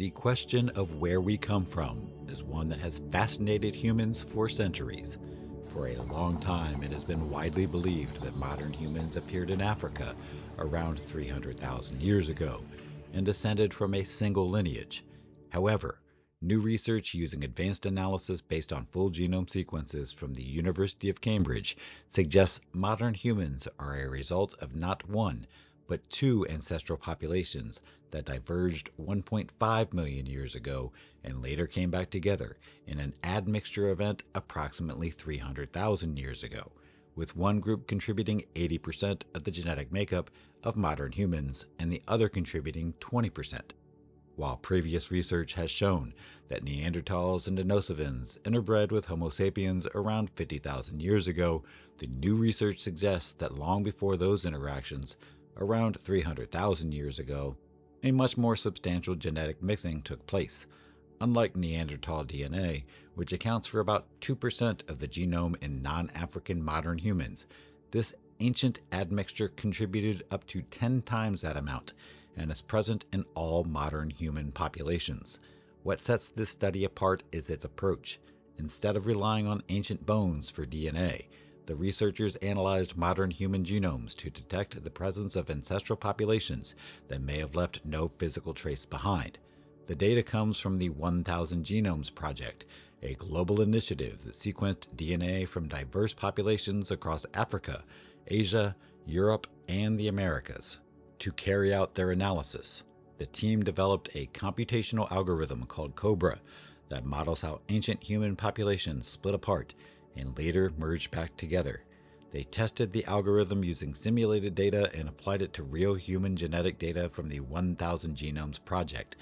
The question of where we come from is one that has fascinated humans for centuries. For a long time, it has been widely believed that modern humans appeared in Africa around 300,000 years ago and descended from a single lineage. However, new research using advanced analysis based on full genome sequences from the University of Cambridge suggests modern humans are a result of not one, but two ancestral populations that diverged 1.5 million years ago and later came back together in an admixture event approximately 300,000 years ago, with one group contributing 80% of the genetic makeup of modern humans and the other contributing 20%. While previous research has shown that Neanderthals and Denisovans interbred with Homo sapiens around 50,000 years ago, the new research suggests that long before those interactions, around 300,000 years ago, a much more substantial genetic mixing took place. Unlike Neanderthal DNA, which accounts for about 2% of the genome in non African modern humans, this ancient admixture contributed up to 10 times that amount and is present in all modern human populations. What sets this study apart is its approach. Instead of relying on ancient bones for DNA, the researchers analyzed modern human genomes to detect the presence of ancestral populations that may have left no physical trace behind. The data comes from the 1000 Genomes Project, a global initiative that sequenced DNA from diverse populations across Africa, Asia, Europe, and the Americas. To carry out their analysis, the team developed a computational algorithm called COBRAA that models how ancient human populations split apart and later merged back together. They tested the algorithm using simulated data and applied it to real human genetic data from the 1000 Genomes Project.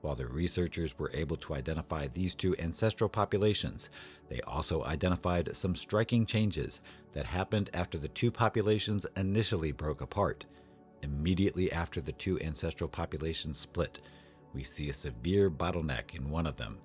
While the researchers were able to identify these two ancestral populations, they also identified some striking changes that happened after the two populations initially broke apart. Immediately after the two ancestral populations split, we see a severe bottleneck in one of them,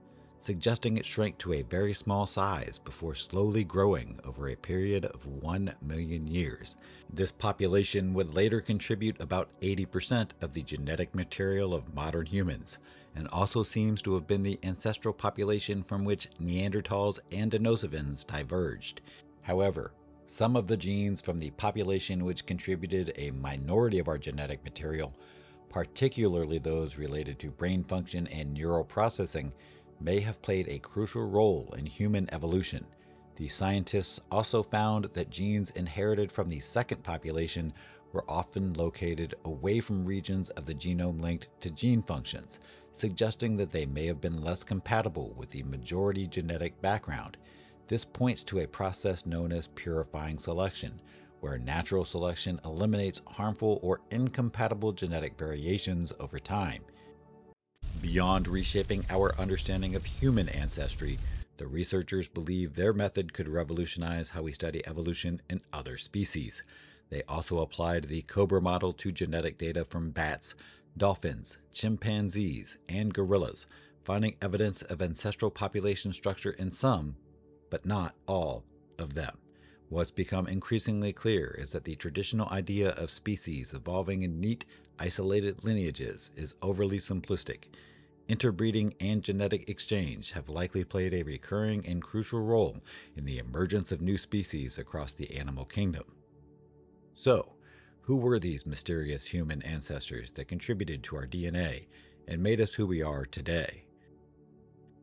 suggesting it shrank to a very small size before slowly growing over a period of 1 million years. This population would later contribute about 80% of the genetic material of modern humans, and also seems to have been the ancestral population from which Neanderthals and Denisovans diverged. However, some of the genes from the population which contributed a minority of our genetic material, particularly those related to brain function and neural processing, may have played a crucial role in human evolution. The scientists also found that genes inherited from the second population were often located away from regions of the genome linked to gene functions, suggesting that they may have been less compatible with the majority genetic background. This points to a process known as purifying selection, where natural selection eliminates harmful or incompatible genetic variations over time. Beyond reshaping our understanding of human ancestry, the researchers believe their method could revolutionize how we study evolution in other species. They also applied the COBRAA model to genetic data from bats, dolphins, chimpanzees, and gorillas, finding evidence of ancestral population structure in some, but not all, of them. What's become increasingly clear is that the traditional idea of species evolving in neat, isolated lineages is overly simplistic Interbreeding and genetic exchange have likely played a recurring and crucial role in the emergence of new species across the animal kingdom. So, who were these mysterious human ancestors that contributed to our DNA and made us who we are today?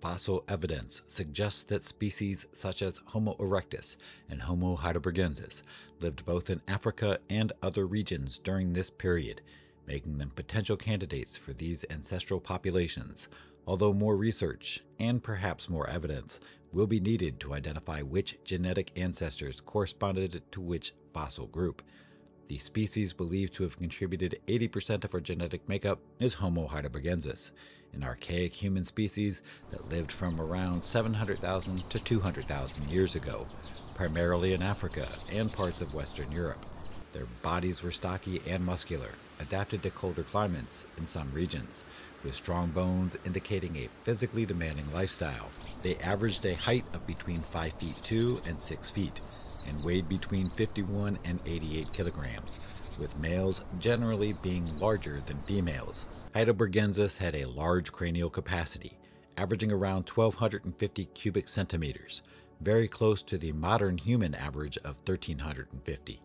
Fossil evidence suggests that species such as Homo erectus and Homo heidelbergensis lived both in Africa and other regions during this period making them potential candidates for these ancestral populations, although more research, and perhaps more evidence, will be needed to identify which genetic ancestors corresponded to which fossil group. The species believed to have contributed 80% of our genetic makeup is Homo heidelbergensis, an archaic human species that lived from around 700,000 to 200,000 years ago, primarily in Africa and parts of Western Europe. Their bodies were stocky and muscular, adapted to colder climates in some regions, with strong bones indicating a physically demanding lifestyle. They averaged a height of between 5 feet 2 and 6 feet, and weighed between 51 and 88 kilograms, with males generally being larger than females. Heidelbergensis had a large cranial capacity, averaging around 1250 cubic centimeters, very close to the modern human average of 1350.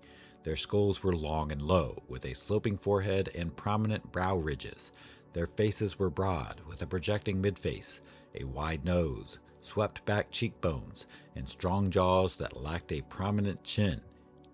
Their skulls were long and low, with a sloping forehead and prominent brow ridges. Their faces were broad, with a projecting midface, a wide nose, swept back cheekbones, and strong jaws that lacked a prominent chin,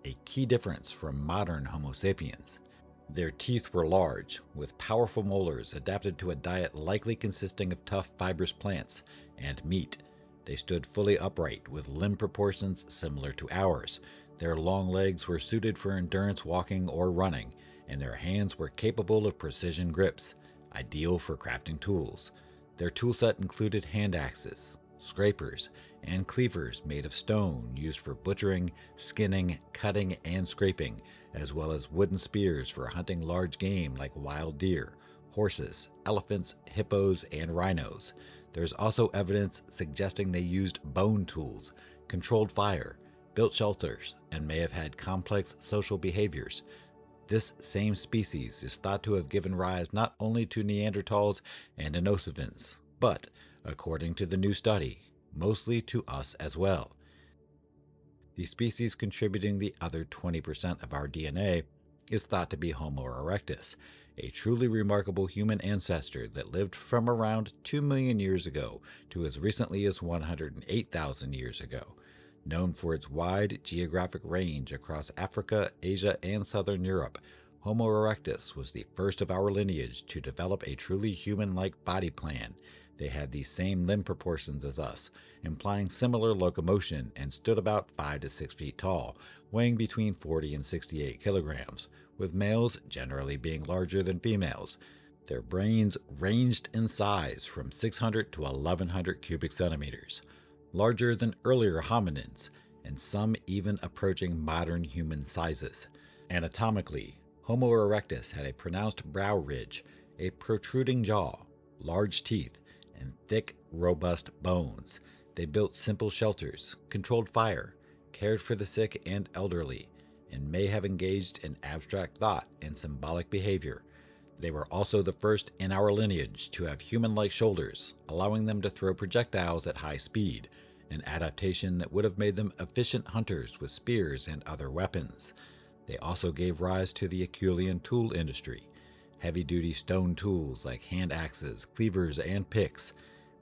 a key difference from modern Homo sapiens. Their teeth were large, with powerful molars adapted to a diet likely consisting of tough fibrous plants and meat. They stood fully upright, with limb proportions similar to ours. Their long legs were suited for endurance walking or running, and their hands were capable of precision grips, ideal for crafting tools. Their toolset included hand axes, scrapers, and cleavers made of stone used for butchering, skinning, cutting, and scraping, as well as wooden spears for hunting large game like wild deer, horses, elephants, hippos, and rhinos. There's also evidence suggesting they used bone tools, controlled fire, built shelters, and may have had complex social behaviors. This same species is thought to have given rise not only to Neanderthals and Denisovans, but, according to the new study, mostly to us as well. The species contributing the other 20% of our DNA is thought to be Homo erectus, a truly remarkable human ancestor that lived from around 2 million years ago to as recently as 108,000 years ago. Known for its wide geographic range across Africa, Asia, and southern Europe, Homo erectus was the first of our lineage to develop a truly human like body plan. They had the same limb proportions as us, implying similar locomotion, and stood about 5 to 6 feet tall, weighing between 40 and 68 kilograms, with males generally being larger than females. Their brains ranged in size from 600 to 1100 cubic centimeters larger than earlier hominins, and some even approaching modern human sizes. Anatomically, Homo erectus had a pronounced brow ridge, a protruding jaw, large teeth, and thick, robust bones. They built simple shelters, controlled fire, cared for the sick and elderly, and may have engaged in abstract thought and symbolic behavior. They were also the first in our lineage to have human like shoulders, allowing them to throw projectiles at high speed, an adaptation that would have made them efficient hunters with spears and other weapons. They also gave rise to the Acheulean tool industry, heavy duty stone tools like hand axes, cleavers, and picks.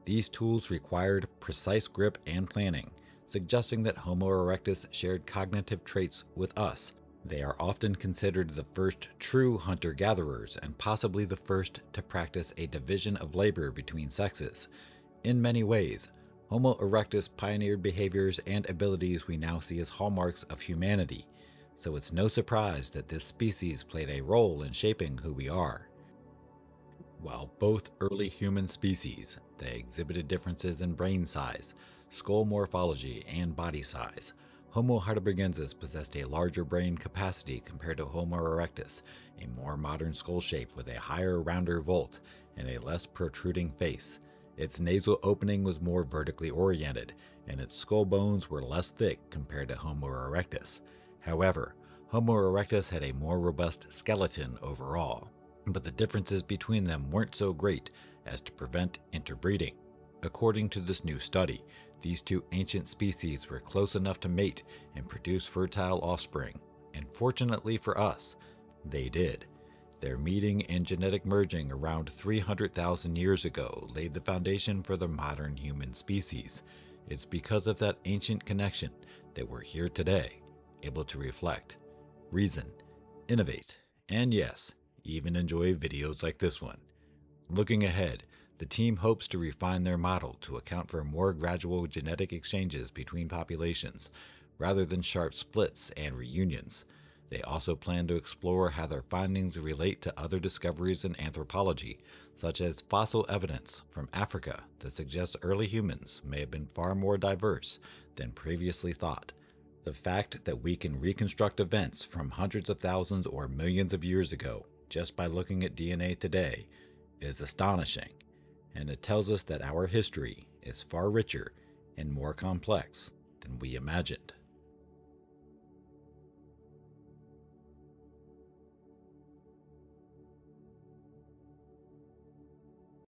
These tools required precise grip and planning, suggesting that Homo erectus shared cognitive traits with us. They are often considered the first true hunter gatherers and possibly the first to practice a division of labor between sexes. In many ways, Homo erectus pioneered behaviors and abilities we now see as hallmarks of humanity, so it's no surprise that this species played a role in shaping who we are. While both early human species, they exhibited differences in brain size, skull morphology, and body size. Homo heidelbergensis possessed a larger brain capacity compared to Homo erectus, a more modern skull shape with a higher, rounder vault, and a less protruding face. Its nasal opening was more vertically oriented, and its skull bones were less thick compared to Homo erectus. However, Homo erectus had a more robust skeleton overall, but the differences between them weren't so great as to prevent interbreeding. According to this new study, these two ancient species were close enough to mate and produce fertile offspring, and fortunately for us, they did. Their meeting and genetic merging around 300,000 years ago laid the foundation for the modern human species. It's because of that ancient connection that we're here today, able to reflect, reason, innovate, and yes, even enjoy videos like this one. Looking ahead, the team hopes to refine their model to account for more gradual genetic exchanges between populations, rather than sharp splits and reunions. They also plan to explore how their findings relate to other discoveries in anthropology, such as fossil evidence from Africa that suggests early humans may have been far more diverse than previously thought. The fact that we can reconstruct events from hundreds of thousands or millions of years ago just by looking at DNA today is astonishing, and it tells us that our history is far richer and more complex than we imagined.